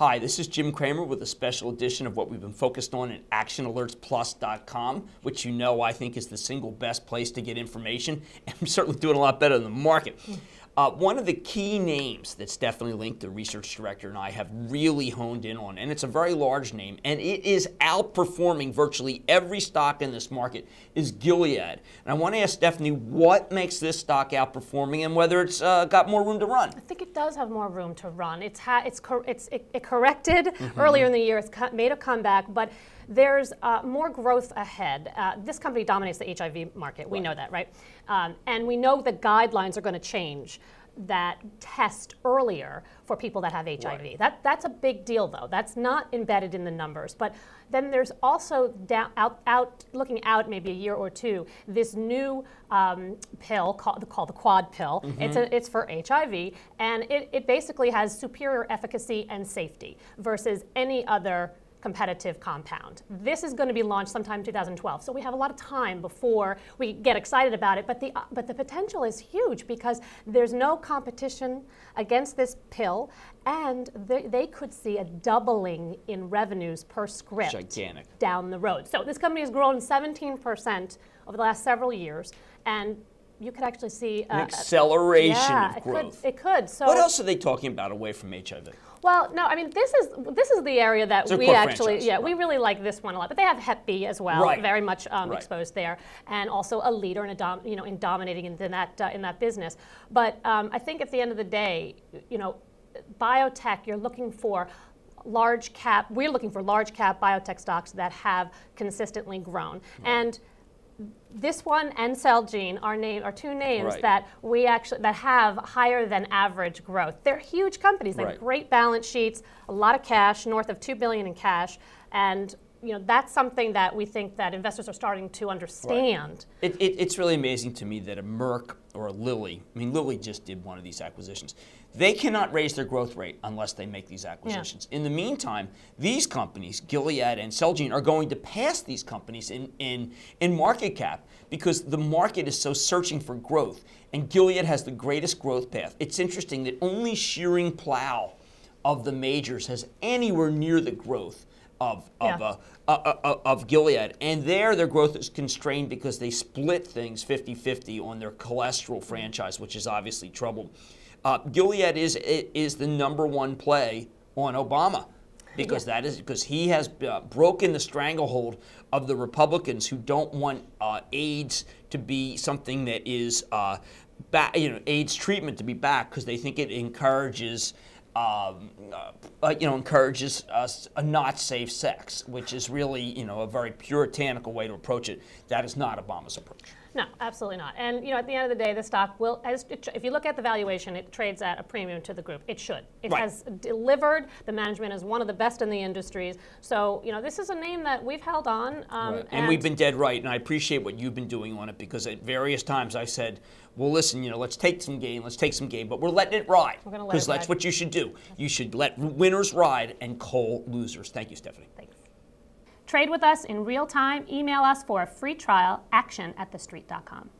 Hi, this is Jim Cramer with a special edition of what we've been focused on at ActionAlertsPlus.com, which you know I think is the single best place to get information, and I'm certainly doing a lot better than the market. Uh, one of the key names that Stephanie Link, the research director, and I have really honed in on, and it's a very large name, and it is outperforming virtually every stock in this market, is Gilead. And I want to ask Stephanie what makes this stock outperforming and whether it's uh, got more room to run. I think it does have more room to run. It's ha- it's cor- it's it, it corrected mm-hmm. earlier in the year. It's made a comeback, but there's uh, more growth ahead. Uh, this company dominates the HIV market. We right. know that, right? Um, and we know the guidelines are going to change that test earlier for people that have HIV. Right. That, that's a big deal, though. That's not embedded in the numbers. But then there's also down, out, out, looking out maybe a year or two, this new um, pill called, called, the quad pill. Mm-hmm. It's, a, it's for HIV, and it, it basically has superior efficacy and safety versus any other competitive compound. This is going to be launched sometime 2012, so we have a lot of time before we get excited about it. But the uh, but the potential is huge because there's no competition against this pill, and they, they could see a doubling in revenues per script Gigantic. down the road. So this company has grown 17% over the last several years, and you could actually see uh, an acceleration yeah, of growth. It could. It could. So what else are they talking about away from HIV? Well, no, I mean this is this is the area that we actually franchise. yeah right. we really like this one a lot. But they have Hep B as well, right. very much um, right. exposed there, and also a leader in a dom- you know in dominating in, that uh, in that business. But um, I think at the end of the day, you know, biotech you're looking for large cap. We're looking for large cap biotech stocks that have consistently grown and this one and Celgene are name are two names right. that we actually that have higher than average growth. They're huge companies. They right. have great balance sheets, a lot of cash, north of two billion in cash, and you know that's something that we think that investors are starting to understand. Right. It, it, it's really amazing to me that a Merck or a Lilly, I mean Lilly just did one of these acquisitions. They cannot raise their growth rate unless they make these acquisitions. Yeah. In the meantime, these companies, Gilead and Celgene, are going to pass these companies in, in, in market cap because the market is so searching for growth. And Gilead has the greatest growth path. It's interesting that only Schering-Plough of the majors has anywhere near the growth of, of, yeah. uh, uh, uh, of Gilead. And there, their growth is constrained because they split things 50 50 on their cholesterol franchise, which is obviously troubled. Uh, Gilead is, is the number one play on Obama because yeah. that is because he has uh, broken the stranglehold of the Republicans who don't want uh, AIDS to be something that is uh, back, you know, AIDS treatment to be back because they think it encourages um, uh, you know, encourages us a not safe sex, which is really, you know, a very puritanical way to approach it. That is not Obama's approach. No, absolutely not. And you know, at the end of the day, the stock will, as it, if you look at the valuation, it trades at a premium to the group. It should. It right. has delivered. The management is one of the best in the industries. So you know, this is a name that we've held on. Um, right. and, and, we've been dead right. And I appreciate what you've been doing on it because at various times I said, well, listen, you know, let's take some gain, let's take some gain, but we're letting it ride because that's what you should do. You should let winners ride and coal losers. Thank you, Stephanie. Thanks. Trade with us in real time. Email us for a free trial, action at thestreet.com.